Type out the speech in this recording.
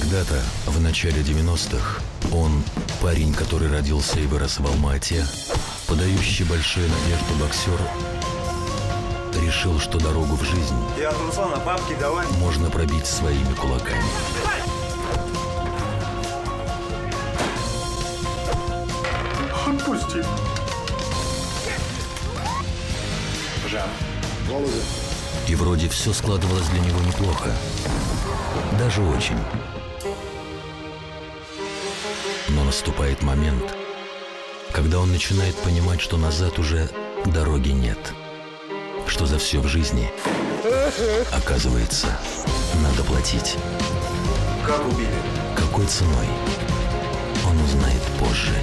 Когда-то, в начале 90-х, он, парень, который родился и вырос в Алма-Ате, подающий большие надежды боксер, решил, что дорогу в жизнь Я от Руслана бабки давай. можно пробить своими кулаками. Отпусти. Жан. И вроде все складывалось для него неплохо. Даже очень. Наступает момент, когда он начинает понимать, что назад уже дороги нет. Что за все в жизни, оказывается, надо платить. Как убили? Какой ценой? Он узнает позже.